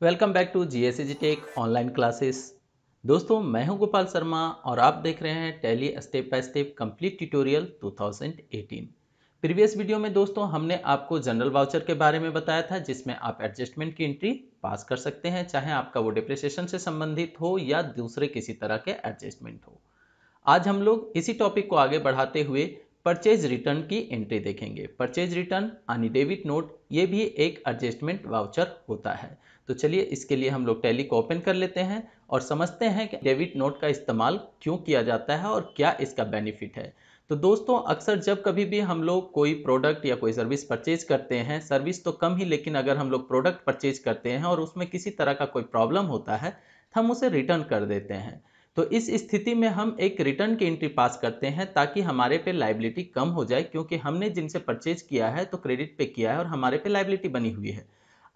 Welcome back to G S tech online classes दोस्तों, मैं हूँ गोपाल शर्मा और आप देख रहे हैं Tally step by step complete tutorial 2018 previous video में दोस्तों, हमने आपको जनरल वाउचर के बारे में बताया था, जिसमें आप एडजस्टमेंट की एंट्री पास कर सकते हैं, चाहे आपका वो डिप्रिसिएशन से संबंधित हो या दूसरे किसी तरह के एडजस्टमेंट हो। आज हम लोग इसी टॉपिक को आगे बढ़ाते हुए परचेज रिटर्न की एंट्री देखेंगे। परचेज रिटर्न यानी डेबिट नोट ये भी एक एडजस्टमेंट वाउचर होता है। तो चलिए इसके लिए हम लोग टैली को ओपन कर लेते हैं और समझते हैं कि डेबिट नोट का इस्तेमाल क्यों किया जाता है और क्या इसका बेनिफिट है। तो दोस्तों, अक्सर जब कभी भी हम लोग कोई प्रोडक्ट या कोई सर्विस परचेज करते हैं सर्विस तो कम ही, लेकिन अगर हम लोग प्रोडक्ट परचेज करते हैं और उसमें किसी तरह का कोई प्रॉब्लम होता है तो हम उसे रिटर्न कर देते हैं। तो इस स्थिति में हम एक रिटर्न की एंट्री पास करते हैं ताकि हमारे पे लाइबिलिटी कम हो जाए, क्योंकि हमने जिनसे परचेज किया है तो क्रेडिट पे किया है और हमारे पे लाइबिलिटी बनी हुई है।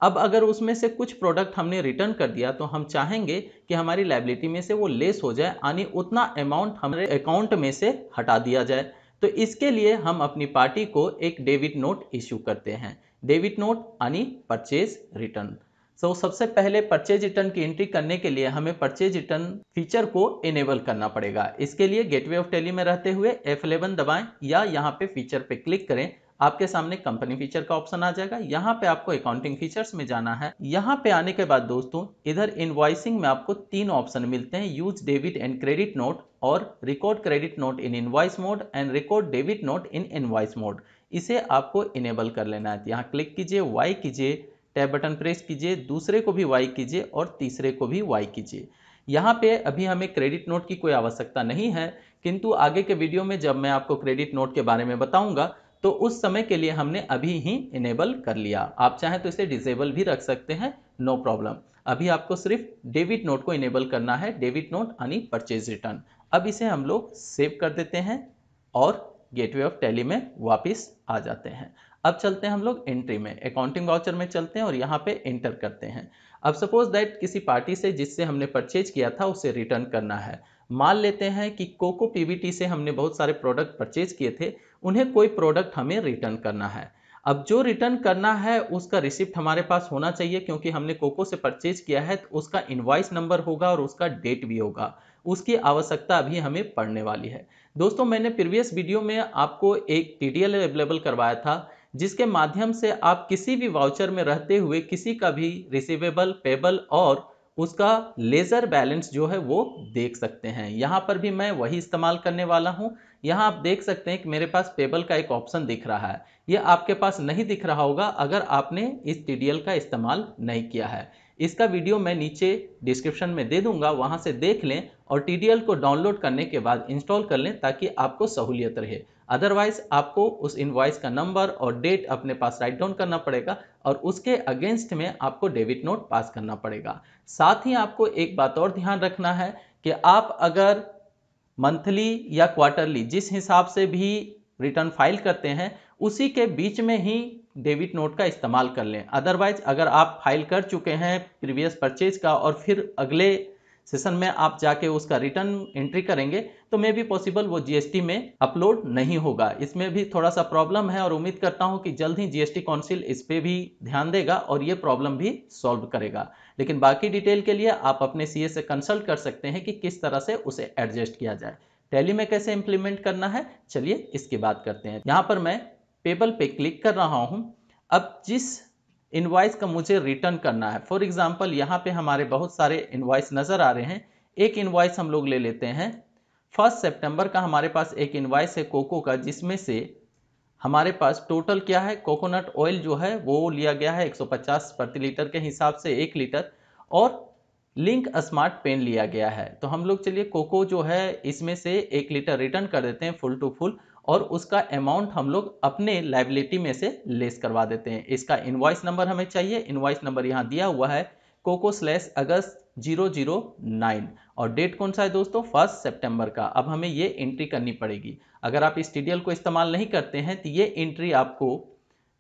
अब अगर उसमें से कुछ प्रोडक्ट हमने रिटर्न कर दिया तो हम चाहेंगे कि हमारी लाइबिलिटी में से वो लेस हो जाए, यानी उतना अमाउंट हमारे अकाउंट में से हटा दिया जाए। तो इसके लिए हम अपनी पार्टी को एक डेबिट नोट इश्यू करते हैं। डेबिट नोट यानी परचेज रिटर्न सो so, सबसे पहले परचेज रिटर्न की एंट्री करने के लिए हमें परचेज रिटर्न फीचर को इनेबल करना पड़ेगा। इसके लिए गेटवे ऑफ़ टेली में रहते हुए F11 दबाएँ या यहाँ पे फीचर पे क्लिक करें। आपके सामने कंपनी फीचर का ऑप्शन आ जाएगा। यहाँ पे आपको अकाउंटिंग फीचर्स में जाना है। यहाँ पे आने के बाद दोस्तों इधर इनवॉइसिंग में आपको तीन ऑप्शन मिलते हैं। Use debit and credit note और record credit note in invoice mode and record debit note in invoice mode इसे आपको इनेबल कर लेना है। यहाँ क्लिक कीजिए वाई कीजिए टैब बटन प्रेस कीजिए, दूसरे को भी वाई कीजिए और तीसरे को भी वाई कीजिए। यहाँ पे अभी हमें क्रेडिट नोट की कोई आवश्यकता नहीं है, किंतु आगे के वीडियो में जब मैं आपको क्रेडिट नोट के बारे में बताऊँगा तो उस समय के लिए हमने अभी ही इनेबल कर लिया। आप चाहें तो इसे डिसेबल भी रख सकते हैं नो no प्रॉब्लम अभी आपको सिर्फ़ डेबिट नोट को इनेबल करना है, डेबिट नोट यानी परचेज रिटर्न अब इसे हम लोग सेव कर देते हैं और गेटवे ऑफ़ टैली में वापस आ जाते हैं। अब चलते हैं हम लोग एंट्री में अकाउंटिंग वाउचर में चलते हैं और यहाँ पे एंटर करते हैं। अब सपोज़ दैट किसी पार्टी से जिससे हमने परचेज किया था, उसे रिटर्न करना है। मान लेते हैं कि कोको पीवीटी से हमने बहुत सारे प्रोडक्ट परचेज किए थे, उन्हें कोई प्रोडक्ट हमें रिटर्न करना है। अब जो रिटर्न करना है, उसका रिसिप्ट हमारे पास होना चाहिए, क्योंकि हमने कोको से परचेज किया है तो उसका इन्वाइस नंबर होगा और उसका डेट भी होगा। उसकी आवश्यकता अभी हमें पड़ने वाली है। दोस्तों, मैंने प्रीवियस वीडियो में आपको एक टी अवेलेबल करवाया था, जिसके माध्यम से आप किसी भी वाउचर में रहते हुए किसी का भी रिसीवेबल, पेबल और उसका लेज़र बैलेंस जो है वो देख सकते हैं। यहाँ पर भी मैं वही इस्तेमाल करने वाला हूँ। यहाँ आप देख सकते हैं कि मेरे पास पेबल का एक ऑप्शन दिख रहा है। ये आपके पास नहीं दिख रहा होगा अगर आपने इस टी का इस्तेमाल नहीं किया है। इसका वीडियो मैं नीचे डिस्क्रिप्शन में दे दूँगा, वहाँ से देख लें और टीडीएल को डाउनलोड करने के बाद इंस्टॉल कर लें ताकि आपको सहूलियत रहे। अदरवाइज़ आपको उस इनवॉइस का नंबर और डेट अपने पास राइट डाउन करना पड़ेगा और उसके अगेंस्ट में आपको डेबिट नोट पास करना पड़ेगा। साथ ही आपको एक बात और ध्यान रखना है कि आप अगर मंथली या क्वार्टरली जिस हिसाब से भी रिटर्न फ़ाइल करते हैं, उसी के बीच में ही डेबिट नोट का इस्तेमाल कर लें। अदरवाइज़ अगर आप फ़ाइल कर चुके हैं प्रीवियस परचेज का और फिर अगले सेशन में आप जाके उसका रिटर्न एंट्री करेंगे तो मे भी पॉसिबल वो जीएसटी में अपलोड नहीं होगा। इसमें भी थोड़ा सा प्रॉब्लम है और उम्मीद करता हूँ कि जल्द ही जीएसटी काउंसिल इस पर भी ध्यान देगा और ये प्रॉब्लम भी सॉल्व करेगा। लेकिन बाकी डिटेल के लिए आप अपने सीए से कंसल्ट कर सकते हैं कि किस तरह से उसे एडजस्ट किया जाए। टैली में कैसे इंप्लीमेंट करना है, चलिए इसकी बात करते हैं। यहाँ पर मैं पेबल पे क्लिक कर रहा हूँ। अब जिस इनवाइस का मुझे रिटर्न करना है। फॉर एग्ज़ाम्पल यहाँ पे हमारे बहुत सारे इनवाइस नज़र आ रहे हैं। एक इनवाइस हम लोग ले लेते हैं। फ़र्स्ट सितंबर का हमारे पास एक इन्वाइस है कोको का, जिसमें से हमारे पास टोटल क्या है? कोकोनट ऑयल जो है, वो लिया गया है 150 प्रति लीटर के हिसाब से एक लीटर। और लिंक स्मार्ट पेन लिया गया है। तो हम लोग चलिए कोको जो है, इसमें से एक लीटर रिटर्न कर देते हैं फुल टू फुल और उसका अमाउंट हम लोग अपने लाइबिलिटी में से लेस करवा देते हैं। इसका इन्वाइस नंबर हमें चाहिए। इनवॉइस नंबर यहाँ दिया हुआ है coco slash August zero zero nine और डेट कौन सा है दोस्तों? फ़र्स्ट सितंबर का। अब हमें ये एंट्री करनी पड़ेगी। अगर आप इस टीडीएल को इस्तेमाल नहीं करते हैं तो ये एंट्री आपको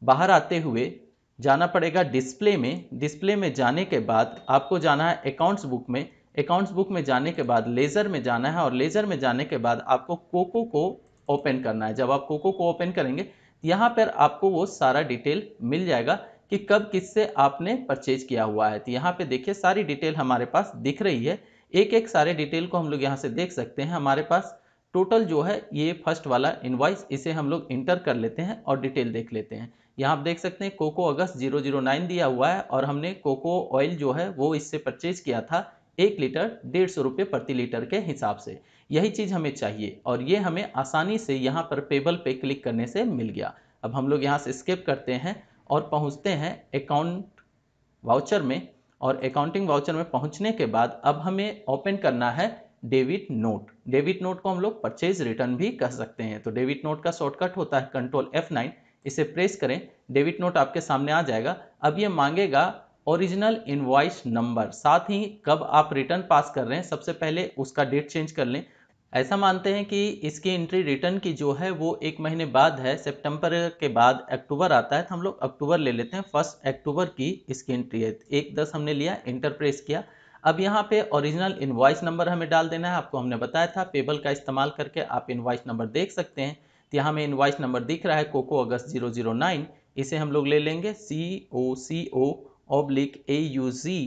बाहर आते हुए जाना पड़ेगा डिस्प्ले में। डिस्प्ले में जाने के बाद आपको जाना है अकाउंट्स बुक में। अकाउंट्स बुक में जाने के बाद लेज़र में जाना है और लेज़र में जाने के बाद आपको कोको को ओपन करना है। जब आप कोको को ओपन करेंगे, यहाँ पर आपको वो सारा डिटेल मिल जाएगा कि कब किससे आपने परचेज किया हुआ है। तो यहाँ पे देखिए, सारी डिटेल हमारे पास दिख रही है। एक एक सारे डिटेल को हम लोग यहाँ से देख सकते हैं। हमारे पास टोटल जो है, ये फ़र्स्ट वाला इनवाइस, इसे हम लोग इंटर कर लेते हैं और डिटेल देख लेते हैं। यहाँ आप देख सकते हैं, कोको अगस्त 009 दिया हुआ है और हमने कोको ऑयल जो है, वो इससे परचेज किया था एक लीटर डेढ़ सौ रुपये प्रति लीटर के हिसाब से। यही चीज़ हमें चाहिए। और ये हमें आसानी से यहाँ पर पेबल पे क्लिक करने से मिल गया। अब हम लोग यहाँ से स्किप करते हैं और पहुँचते हैं अकाउंट वाउचर में। और अकाउंटिंग वाउचर में पहुँचने के बाद अब हमें ओपन करना है डेबिट नोट डेबिट नोट को हम लोग परचेज रिटर्न भी कह सकते हैं। तो डेबिट नोट का शॉर्टकट होता है कंट्रोल एफ़ नाइन इसे प्रेस करें। डेबिट नोट आपके सामने आ जाएगा। अब ये मांगेगा ओरिजिनल इनवॉइस नंबर साथ ही कब आप रिटर्न पास कर रहे हैं, सबसे पहले उसका डेट चेंज कर लें। ऐसा मानते हैं कि इसकी एंट्री रिटर्न की जो है वो एक महीने बाद है सितंबर के बाद अक्टूबर आता है तो हम लोग अक्टूबर ले लेते हैं फ़र्स्ट अक्टूबर की इसकी एंट्री है। एक दस हमने लिया इंटरप्रेस किया। अब यहाँ पे ओरिजिनल इनवॉइस नंबर हमें डाल देना है, आपको हमने बताया था पेबल का इस्तेमाल करके आप इनवॉइस नंबर देख सकते हैं। तो यहाँ में इनवॉइस नंबर दिख रहा है coco August zero zero nine इसे हम लोग ले लेंगे सी ओ सी ओ ऑब्लिक ए यू जी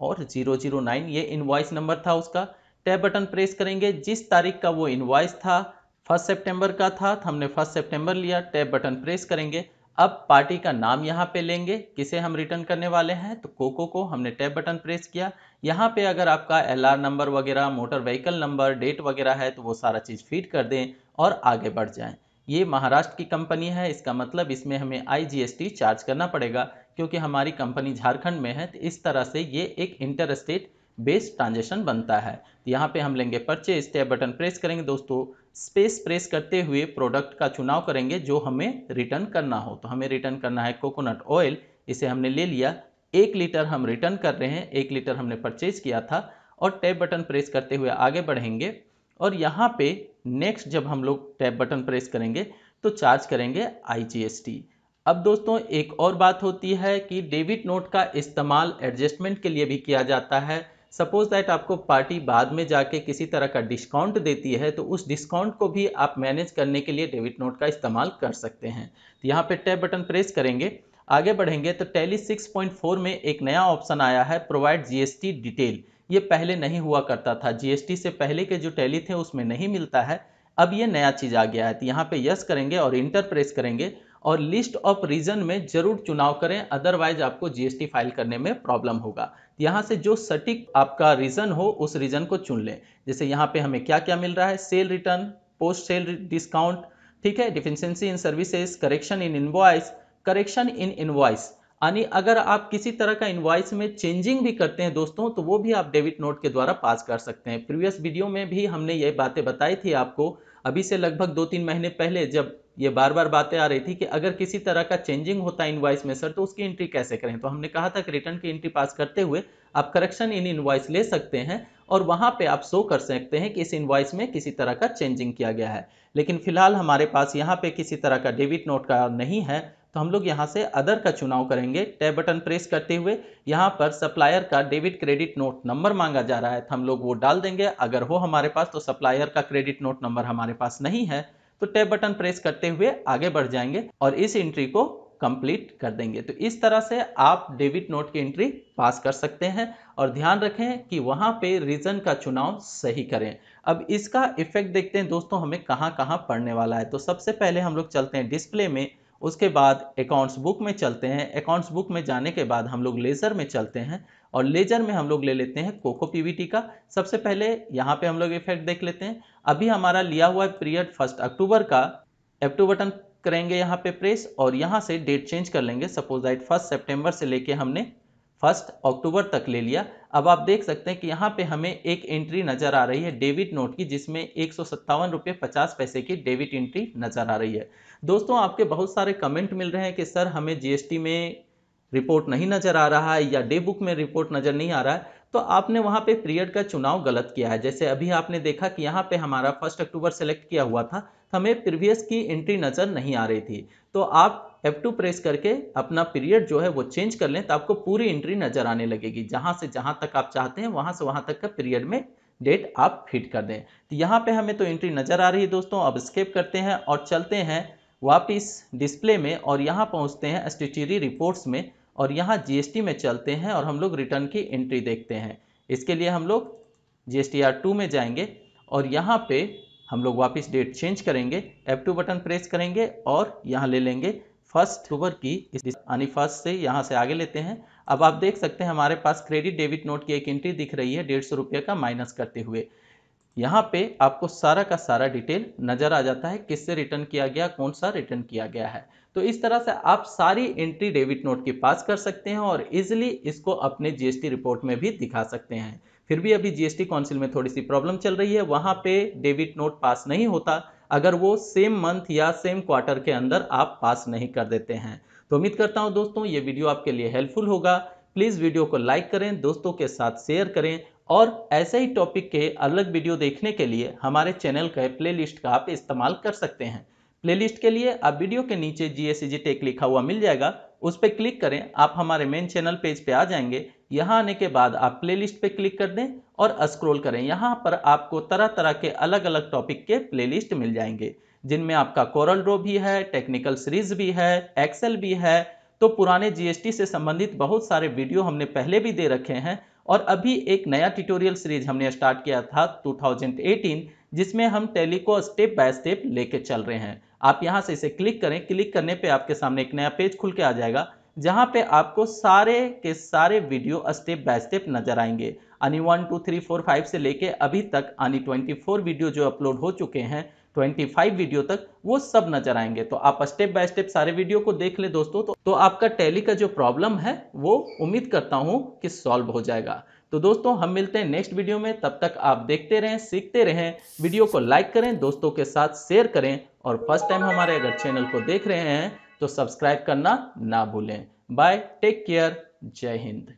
और ज़ीरो ज़ीरो नाइन ये इनवॉइस नंबर था उसका। टैब बटन प्रेस करेंगे। जिस तारीख का वो इन्वाइस था फ़र्स्ट सितंबर का था तो हमने फ़र्स्ट सितंबर लिया, टैब बटन प्रेस करेंगे। अब पार्टी का नाम यहाँ पे लेंगे, किसे हम रिटर्न करने वाले हैं तो कोको को हमने टैब बटन प्रेस किया। यहाँ पे अगर आपका एलआर नंबर वगैरह मोटर व्हीकल नंबर डेट वगैरह है तो वो सारा चीज़ फ़ीड कर दें और आगे बढ़ जाएँ। ये महाराष्ट्र की कंपनी है, इसका मतलब इसमें हमें आईजीएसटी चार्ज करना पड़ेगा, क्योंकि हमारी कंपनी झारखंड में है तो इस तरह से ये एक इंटर स्टेट बेस्ड ट्रांजेक्शन बनता है। तो यहाँ पे हम लेंगे परचेज टैब बटन प्रेस करेंगे। दोस्तों स्पेस प्रेस करते हुए प्रोडक्ट का चुनाव करेंगे जो हमें रिटर्न करना हो। तो हमें रिटर्न करना है कोकोनट ऑयल इसे हमने ले लिया। एक लीटर हम रिटर्न कर रहे हैं। एक लीटर हमने परचेज किया था। और टैब बटन प्रेस करते हुए आगे बढ़ेंगे। और यहाँ पे नेक्स्ट जब हम लोग टैब बटन प्रेस करेंगे तो चार्ज करेंगे आईजीएसटी अब दोस्तों, एक और बात होती है कि डेबिट नोट का इस्तेमाल एडजस्टमेंट के लिए भी किया जाता है। सपोज़ दैट आपको पार्टी बाद में जाके किसी तरह का डिस्काउंट देती है तो उस डिस्काउंट को भी आप मैनेज करने के लिए डेबिट नोट का इस्तेमाल कर सकते हैं। तो यहाँ पे टैब बटन प्रेस करेंगे। आगे बढ़ेंगे तो टैली 6.4 में एक नया ऑप्शन आया है प्रोवाइड जीएसटी डिटेल ये पहले नहीं हुआ करता था। जीएसटी से पहले के जो टैली थे, उसमें नहीं मिलता है। अब ये नया चीज़ आ गया है। तो यहाँ पे यस करेंगे और इंटर प्रेस करेंगे। और लिस्ट ऑफ़ रीजन में ज़रूर चुनाव करें अदरवाइज़ आपको जीएसटी फ़ाइल करने में प्रॉब्लम होगा। यहाँ से जो सटीक आपका रीजन हो, उस रीजन को चुन लें। जैसे यहाँ पे हमें क्या क्या मिल रहा है? Sale return post sale discount ठीक है? Deficiency in services correction in invoice correction in invoice यानी अगर आप किसी तरह का इनवॉइस में चेंजिंग भी करते हैं दोस्तों तो वो भी आप डेबिट नोट के द्वारा पास कर सकते हैं। प्रीवियस वीडियो में भी हमने ये बातें बताई थी आपको। अभी से लगभग दो तीन महीने पहले जब ये बार बार बातें आ रही थी कि अगर किसी तरह का चेंजिंग होता है इनवाइस में सर तो उसकी एंट्री कैसे करें? तो हमने कहा था कि रिटर्न की एंट्री पास करते हुए आप करेक्शन इन इनवाइस ले सकते हैं और वहाँ पे आप शो कर सकते हैं कि इस इनवाइस में किसी तरह का चेंजिंग किया गया है। लेकिन फ़िलहाल हमारे पास यहाँ पे किसी तरह का डेबिट नोट का नहीं है तो हम लोग यहाँ से अदर का चुनाव करेंगे। टैब बटन प्रेस करते हुए यहाँ पर सप्लायर का डेबिट क्रेडिट नोट नंबर मांगा जा रहा है तो हम लोग वो डाल देंगे। अगर हो हमारे पास तो सप्लायर का क्रेडिट नोट नंबर हमारे पास नहीं है तो टैब बटन प्रेस करते हुए आगे बढ़ जाएँगे और इस एंट्री को कंप्लीट कर देंगे। तो इस तरह से आप डेबिट नोट की एंट्री पास कर सकते हैं और ध्यान रखें कि वहाँ पे रीजन का चुनाव सही करें। अब इसका इफ़ेक्ट देखते हैं दोस्तों, हमें कहाँ कहाँ पढ़ने वाला है। तो सबसे पहले हम लोग चलते हैं डिस्प्ले में। उसके बाद अकाउंट्स बुक में चलते हैं। अकाउंट्स बुक में जाने के बाद हम लोग लेज़र में चलते हैं और लेजर में हम लोग ले लेते हैं कोको पीवीटी का। सबसे पहले यहाँ पे हम लोग इफ़ेक्ट देख लेते हैं। अभी हमारा लिया हुआ है पीरियड फ़र्स्ट अक्टूबर का। एफ़ टू बटन करेंगे यहाँ पे प्रेस और यहाँ से डेट चेंज कर लेंगे। सपोज़ दैट फ़र्स्ट सेप्टेम्बर से लेके हमने फ़र्स्ट अक्टूबर तक ले लिया। अब आप देख सकते हैं कि यहाँ पे हमें एक एंट्री नज़र आ रही है, डेबिट नोट की, जिसमें एक सौ रुपये पचास पैसे की डेबिट एंट्री नज़र आ रही है। दोस्तों, आपके बहुत सारे कमेंट मिल रहे हैं कि, सर, हमें जीएसटी में रिपोर्ट नहीं नज़र आ रहा है या डे बुक में रिपोर्ट नज़र नहीं आ रहा है। तो आपने वहाँ पे पीरियड का चुनाव गलत किया है। जैसे अभी आपने देखा कि यहाँ पे हमारा फ़र्स्ट अक्टूबर सेलेक्ट किया हुआ था तो हमें प्रीवियस की एंट्री नज़र नहीं आ रही थी। तो आप F2 प्रेस करके अपना पीरियड जो है वो चेंज कर लें तो आपको पूरी एंट्री नज़र आने लगेगी। जहाँ से जहाँ तक आप चाहते हैं, वहाँ से वहाँ तक का पीरियड में डेट आप फिट कर दें। तो यहाँ पे हमें तो एंट्री नज़र आ रही है दोस्तों। अब स्केप करते हैं और चलते हैं वापिस डिस्प्ले में और यहाँ पहुँचते हैं स्टेचरी रिपोर्ट्स में और यहाँ जीएसटी में चलते हैं और हम लोग रिटर्न की एंट्री देखते हैं। इसके लिए हम लोग जी एस टी में जाएँगे और यहाँ पे हम लोग वापस डेट चेंज करेंगे। F2 बटन प्रेस करेंगे और यहाँ ले लेंगे फ़र्स्ट अक्टूबर की यानी फ़र्स्ट से यहाँ से आगे लेते हैं। अब आप देख सकते हैं हमारे पास क्रेडिट डेबिट नोट की एक एंट्री दिख रही है डेढ़ सौ रुपये का माइनस करते हुए। यहाँ पे आपको सारा का सारा डिटेल नज़र आ जाता है, किससे रिटर्न किया गया, कौन सा रिटर्न किया गया है। तो इस तरह से आप सारी एंट्री डेबिट नोट की पास कर सकते हैं और इजिली इसको अपने जीएसटी रिपोर्ट में भी दिखा सकते हैं। फिर भी अभी जीएसटी काउंसिल में थोड़ी सी प्रॉब्लम चल रही है, वहाँ पे डेबिट नोट पास नहीं होता। अगर वो सेम मंथ या सेम क्वार्टर के अंदर आप पास नहीं कर देते हैं। तो उम्मीद करता हूँ दोस्तों, ये वीडियो आपके लिए हेल्पफुल होगा। प्लीज़ वीडियो को लाइक करें, दोस्तों के साथ शेयर करें और ऐसे ही टॉपिक के अलग वीडियो देखने के लिए हमारे चैनल के प्लेलिस्ट का आप इस्तेमाल कर सकते हैं। प्लेलिस्ट के लिए आप वीडियो के नीचे जी टेक लिखा हुआ मिल जाएगा। उस पर क्लिक करें, आप हमारे मेन चैनल पेज पे आ जाएँगे। यहाँ आने के बाद आप प्लेलिस्ट पे क्लिक कर दें और स्क्रॉल करें। यहाँ पर आपको तरह तरह के अलग अलग टॉपिक के प्लेलिस्ट मिल जाएँगे, जिनमें आपका कोरल ड्रो भी है टेक्निकल सीरीज़ भी है एक्सेल भी है। तो पुराने जीएसटी से संबंधित बहुत सारे वीडियो हमने पहले भी दे रखे हैं और अभी एक नया ट्यूटोरियल सीरीज़ हमने स्टार्ट किया था 2018 जिसमें हम टेली को स्टेप बाय स्टेप लेके चल रहे हैं। आप यहाँ से इसे क्लिक करें। क्लिक करने पे आपके सामने एक नया पेज खुल के आ जाएगा, जहाँ पे आपको सारे के सारे वीडियो स्टेप बाय स्टेप नज़र आएँगे। आनी one two three four five से लेके अभी तक आनी ट्वेंटी फोर वीडियो जो अपलोड हो चुके हैं 25 वीडियो तक वो सब नज़र आएँगे। तो आप स्टेप बाय स्टेप सारे वीडियो को देख ले दोस्तों तो, तो आपका टैली का जो प्रॉब्लम है वो उम्मीद करता हूँ कि सॉल्व हो जाएगा। तो दोस्तों हम मिलते हैं नेक्स्ट वीडियो में तब तक आप देखते रहें सीखते रहें वीडियो को लाइक करें दोस्तों के साथ शेयर करें और फ़र्स्ट टाइम हमारे अगर चैनल को देख रहे हैं तो सब्सक्राइब करना ना भूलें। बाय टेक केयर जय हिंद।